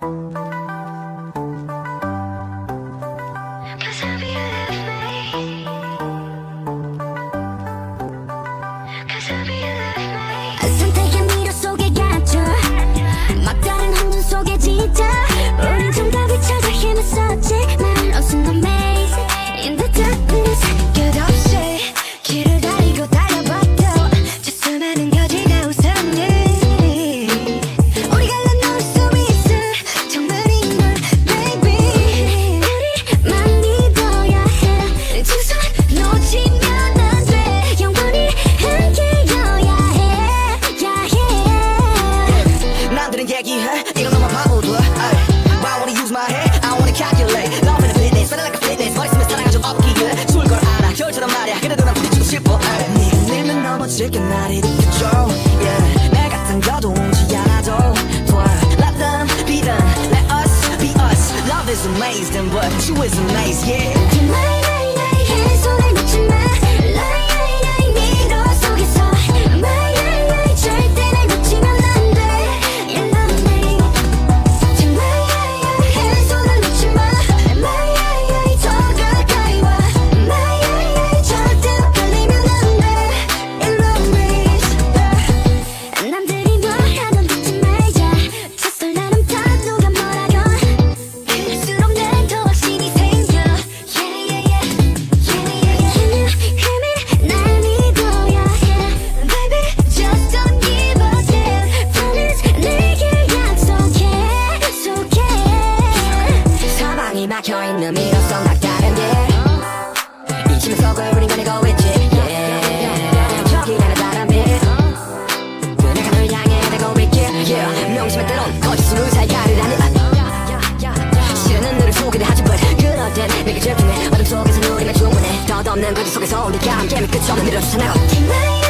Bye. 있을게 날 일으켜줘 yeah. 내 같은 거도 않아도 Let them be them, let us be us Love is amazing but you is amazing yeah. 끝없는 과제 속에서 우리가 함께 끝이 없는 미로 추천하고